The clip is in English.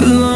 for